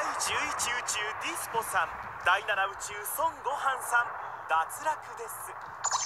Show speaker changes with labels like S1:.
S1: 第11宇宙ディスポさん第7宇宙孫悟飯さん脱落です。